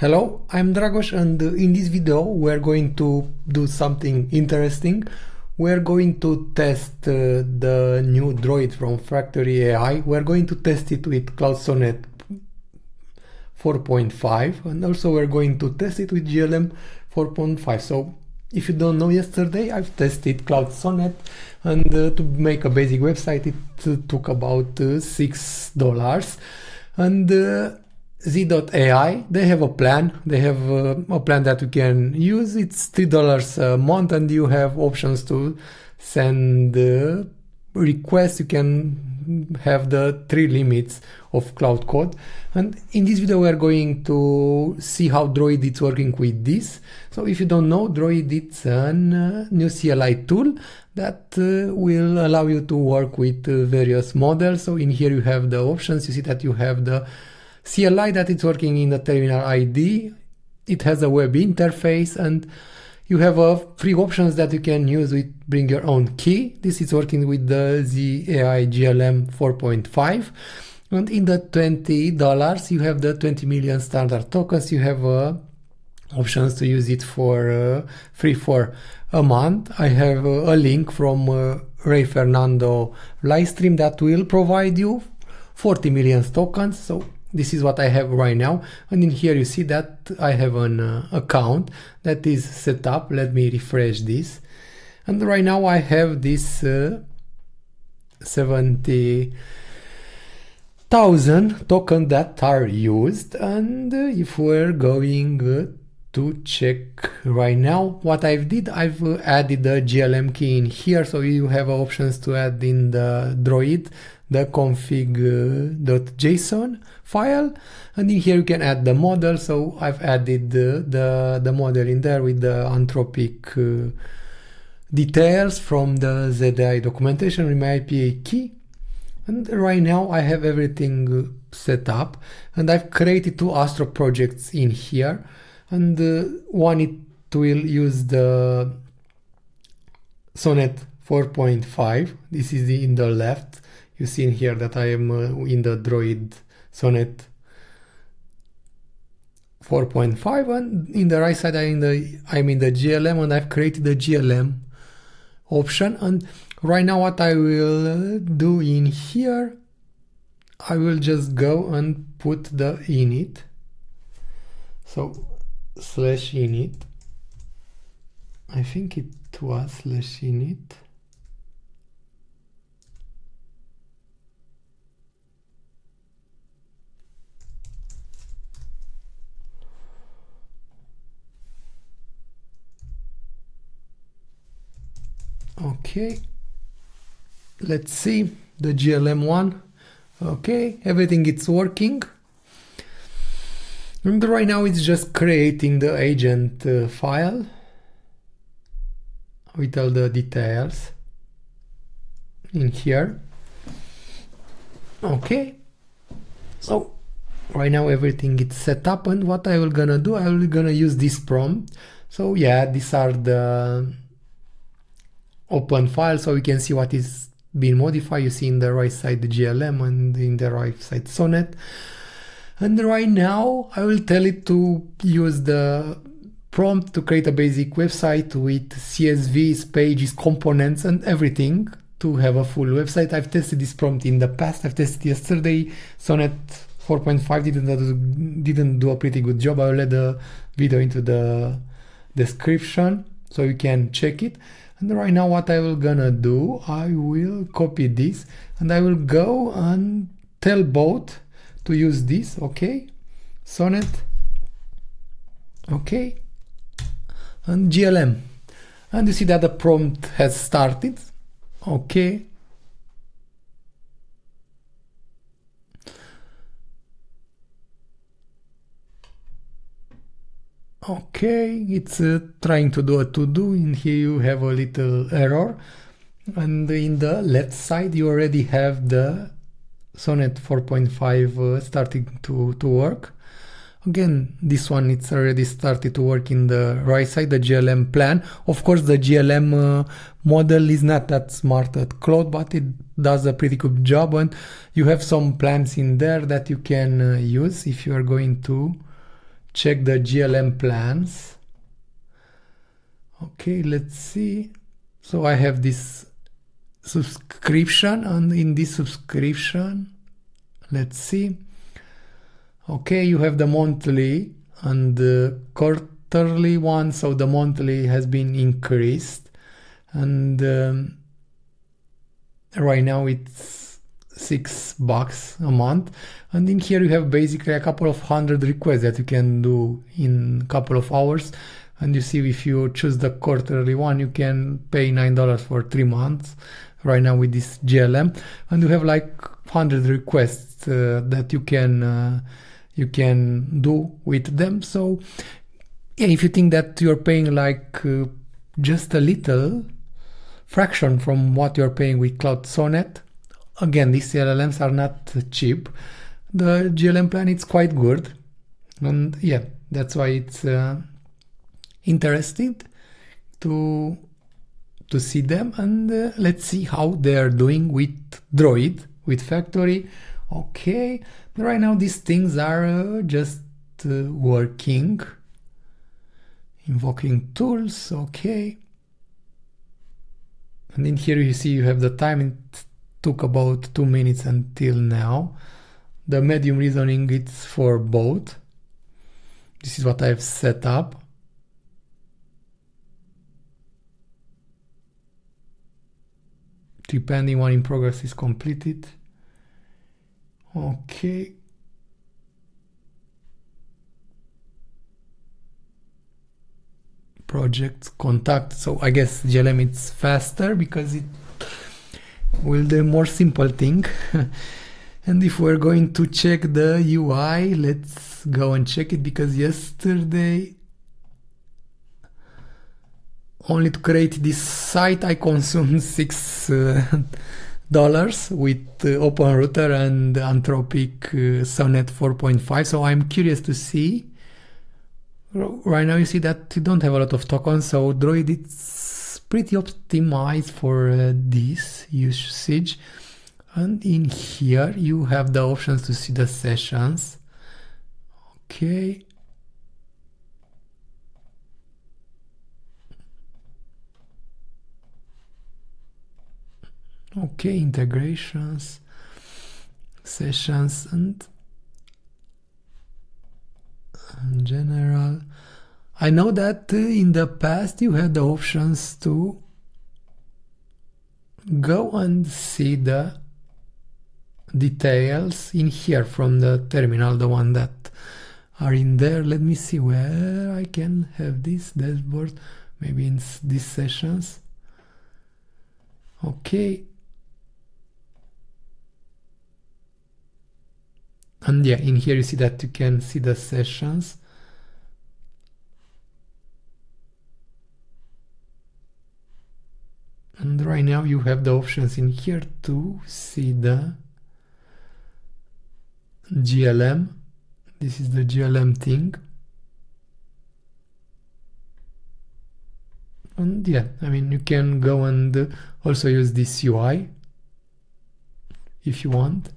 Hello, I'm Dragos and in this video we're going to do something interesting. We're going to test uh, the new droid from Factory AI. We're going to test it with Claude Sonnet 4.5 and also we're going to test it with GLM 4.5. So if you don't know yesterday I've tested Claude Sonnet and uh, to make a basic website it took about uh, six dollars and uh, Z.AI, they have a plan. They have uh, a plan that you can use. It's $3 a month and you have options to send uh, requests. You can have the three limits of Claude Code. And in this video, we are going to see how Droid is working with this. So if you don't know, Droid is a uh, new CLI tool that uh, will allow you to work with uh, various models. So in here you have the options. You see that you have the CLI that it's working in the terminal ID. It has a web interface and you have a free options that you can use with bring your own key. This is working with the ZAI GLM 4.5. And in the $20, you have the 20 million standard tokens. You have uh, options to use it for uh, free for a month. I have uh, a link from uh, Ray Fernando livestream that will provide you 40 million tokens. So this is what I have right now. And in here you see that I have an uh, account that is set up. Let me refresh this. And right now I have this uh, 70,000 tokens that are used. And uh, if we're going uh, to check right now what I've did I've uh, added the GLM key in here. So you have options to add in the droid the config.json file. And in here you can add the model. So I've added the, the, the model in there with the anthropic uh, details from the ZAI documentation with my IPA key. And right now I have everything set up. And I've created two Astro projects in here. And uh, one it will use the Sonnet 4.5 this is the in the left you see in here that I am uh, in the Droid Sonnet 4.5 and in the right side I'm in the I'm in the GLM and I've created the GLM option. And right now what I will uh, do in here I will just go and put the init. So slash init. I think it was slash init okay. Let's see. The glm one. Okay. Everything is working. And right now it's just creating the agent uh, file with all the details in here. Okay. So right now everything is set up and what I will gonna do I will gonna use this prompt. So yeah these are the open file so you can see what is being modified. You see in the right side the GLM and in the right side Sonnet. And right now I will tell it to use the prompt to create a basic website with CSVs, pages, components and everything to have a full website. I've tested this prompt in the past. I've tested yesterday. Sonnet 4.5 didn't didn't do a pretty good job. I will add the video into the description so you can check it and right now what I will gonna do I will copy this and I will go and tell both to use this okay? Sonnet okay? And glm and you see that the prompt has started okay okay it's uh, trying to do a to do in here you have a little error. And in the left side you already have the sonnet 4.5 uh, starting to to work. Again this one it's already started to work in the right side the glm plan. Of course the glm uh, model is not that smart at Claude but it does a pretty good job. And you have some plans in there that you can uh, use if you are going to check the GLM plans. Okay, let's see. So I have this subscription and in this subscription, let's see. Okay, you have the monthly and the quarterly one. So the monthly has been increased and um, right now it's six bucks a month. And in here you have basically a couple of hundred requests that you can do in a couple of hours. And you see if you choose the quarterly one you can pay nine dollars for three months. Right now with this glm and you have like 100 requests uh, that you can uh, you can do with them. So yeah, if you think that you're paying like uh, just a little fraction from what you're paying with Claude sonnet again these llms are not cheap. The glm plan is quite good. And yeah that's why it's uh, interesting to to see them. And uh, let's see how they are doing with droid with factory. Okay. Right now these things are uh, just uh, working. Invoking tools. Okay. And in here you see you have the time. It took about two minutes until now. The medium reasoning it's for both. This is what I've set up. Depending on in progress is completed. Okay. Project contact. So I guess GLM it's faster because it will do more simple thing. And if we're going to check the UI let's go and check it because yesterday only to create this site I consumed six uh, dollars with uh, Open Router and Anthropic uh, Sonnet 4.5 so I'm curious to see. Right now you see that you don't have a lot of tokens so Droid it's pretty optimized for uh, this usage. And in here you have the options to see the sessions. Okay. Okay integrations sessions and general I know that in the past you had the options to go and see the details in here from the terminal the one that are in there. Let me see where I can have this dashboard maybe in these sessions. Okay. And yeah in here you see that you can see the sessions and right now you have the options in here to see the GLM this is the GLM thing. And yeah I mean you can go and also use this UI if you want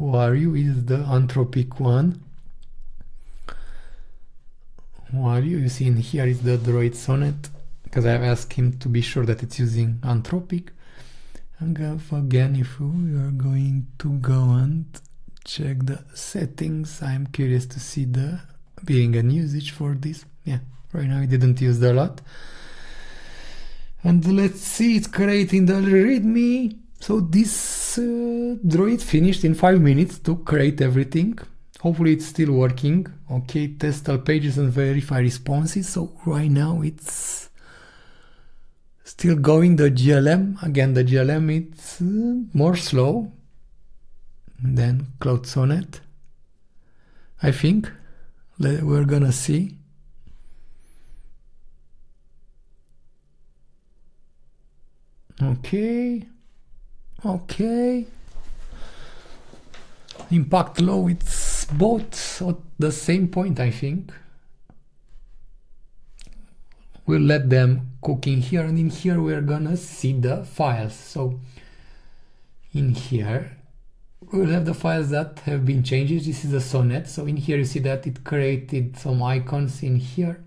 who are you is the anthropic one. Who are you? You see in here is the droid sonnet because I've asked him to be sure that it's using anthropic. And again if you are going to go and check the settings. I'm curious to see the being and usage for this. Yeah right now I didn't use the lot. And let's see it's creating the readme so this uh, droid finished in 5 minutes to create everything. Hopefully it's still working. Okay, test all pages and verify responses. So right now it's still going the GLM. Again, the GLM it's uh, more slow than Claude Sonnet. I think we're gonna see. Okay. Okay. Impact low, it's both at the same point, I think. we'll let them cook in here and in here we're gonna see the files so in here we'll have the files that have been changed this is a sonnet so in here you see that it created some icons in here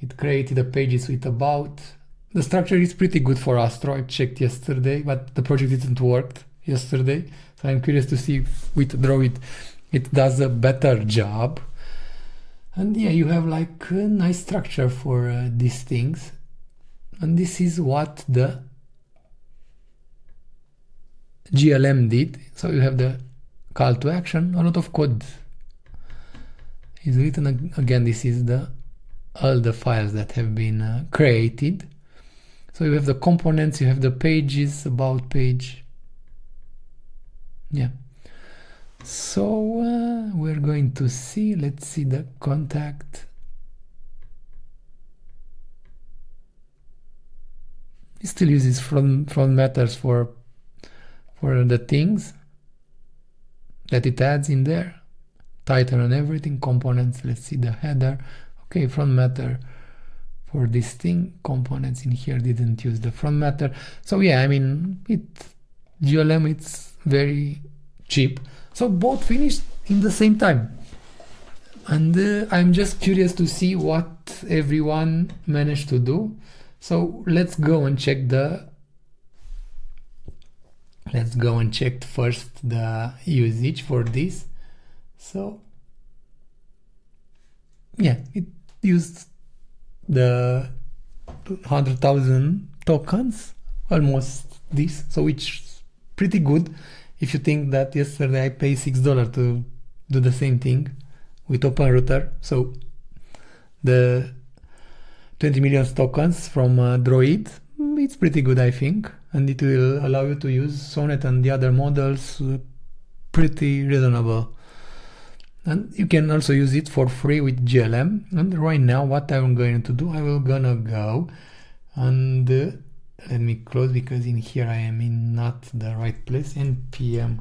it created the pages with about the structure is pretty good for Astro. I checked yesterday but the project didn't work yesterday. So I'm curious to see with Droid it it does a better job. And yeah you have like a nice structure for uh, these things. And this is what the GLM did. So you have the call to action a lot of code is written. Again this is the all the files that have been uh, created so you have the components you have the pages about page. Yeah. So uh, we're going to see let's see the contact. It still uses front front matters for for the things that it adds in there. Title and everything components let's see the header. Okay front matter for this thing components in here didn't use the front matter. So yeah i mean it glm it's very cheap. So both finished in the same time. And uh, i'm just curious to see what everyone managed to do. So let's go and check the let's go and check first the usage for this. So yeah it used the 100,000 tokens almost this so it's pretty good. If you think that yesterday I paid six dollars to do the same thing with OpenRouter so the 20 million tokens from uh, Droid it's pretty good I think. And it will allow you to use Sonnet and the other models uh, pretty reasonable and you can also use it for free with GLM and right now what I'm going to do I will gonna go and uh, let me close because in here I am in not the right place. Npm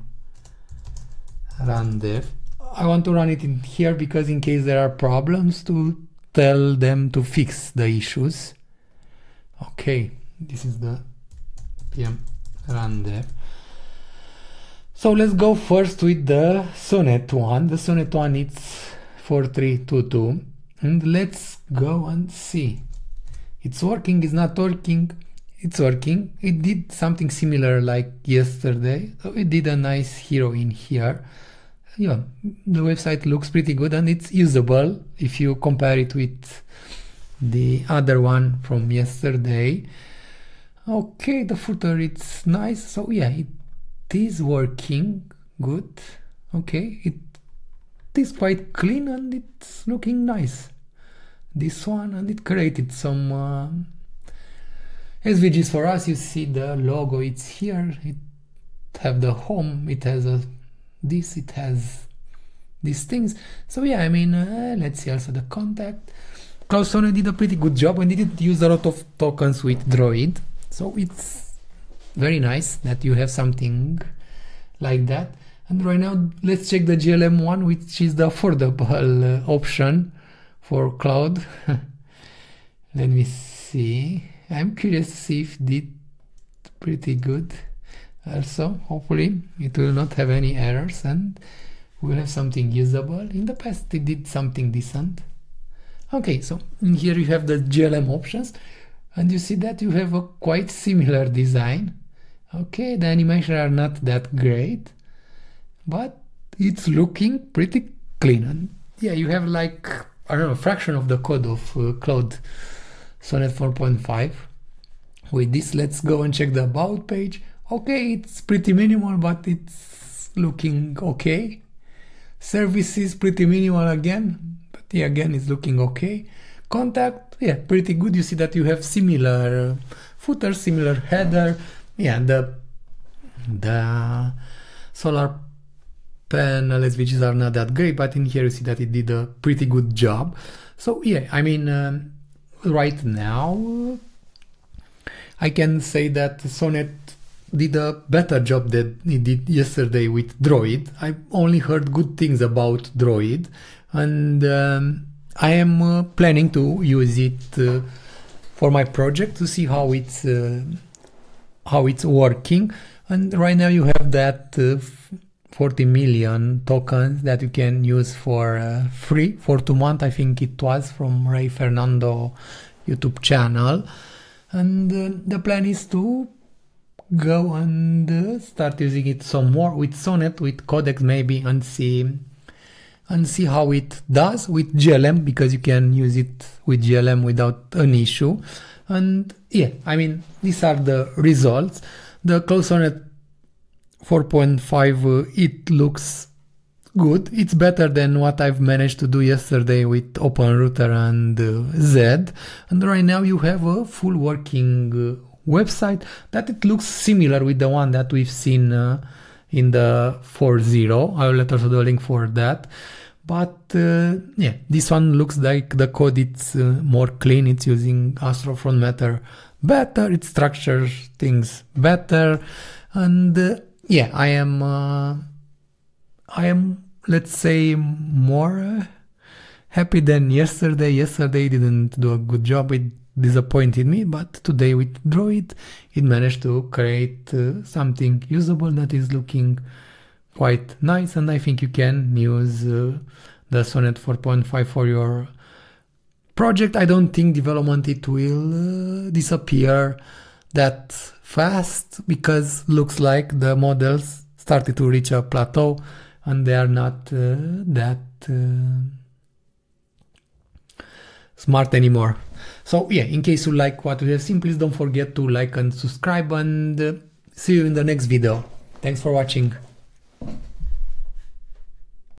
run dev. I want to run it in here because in case there are problems to tell them to fix the issues. Okay this is the pm run dev so let's go first with the sonnet one the sonnet one it's 4322 and let's go and see. It's working it's not working. It's working. It did something similar like yesterday. So it did a nice hero in here. Yeah the website looks pretty good and it's usable if you compare it with the other one from yesterday. Okay the footer it's nice. So yeah it is working good okay. It is quite clean and it's looking nice. This one and it created some uh, SVGs for us. You see the logo it's here. It have the home. It has a this it has these things. So yeah I mean uh, let's see also the contact. Claude Sonnet did a pretty good job and didn't use a lot of tokens with Droid. So it's very nice that you have something like that. And right now let's check the GLM one which is the affordable uh, option for Claude. Let me see. I'm curious to see if did pretty good also. Hopefully it will not have any errors and we'll have something usable. In the past it did something decent. Okay so here you have the GLM options and you see that you have a quite similar design. Okay the animation are not that great but it's looking pretty clean. And yeah you have like I don't know fraction of the code of uh, Claude Sonnet 4.5 with this let's go and check the about page. Okay it's pretty minimal but it's looking okay. Services pretty minimal again but yeah again it's looking okay contact yeah pretty good. You see that you have similar footer similar header. Yeah the the solar panel SVGs are not that great but in here you see that it did a pretty good job. So yeah I mean um, right now I can say that Sonnet did a better job than it did yesterday with Droid. I only heard good things about Droid, and um, I am uh, planning to use it uh, for my project to see how it's uh, how it's working. And right now you have that uh, 40 million tokens that you can use for uh, free for two months. I think it was from Ray Fernando YouTube channel. And uh, the plan is to go and start using it some more with Sonnet, with Codex maybe, and see and see how it does with GLM because you can use it with GLM without an issue. And yeah, I mean, these are the results. The Claude Sonnet 4.5, uh, it looks good. It's better than what I've managed to do yesterday with OpenRouter and uh, Zed. And right now you have a full working uh, website that it looks similar with the one that we've seen uh, in the 4.0. I will let also the link for that. But uh, yeah, this one looks like the code it's uh, more clean. It's using Astro Front Matter better. It structures things better, and uh, yeah, I am uh, I am let's say more uh, happy than yesterday. Yesterday didn't do a good job. It disappointed me, but today with Droid, it managed to create uh, something usable that is looking quite nice and I think you can use uh, the Sonnet 4.5 for your project. I don't think development it will uh, disappear that fast because looks like the models started to reach a plateau and they are not uh, that uh, smart anymore. So yeah, in case you like what we have seen, please don't forget to like and subscribe and uh, see you in the next video. Thanks for watching.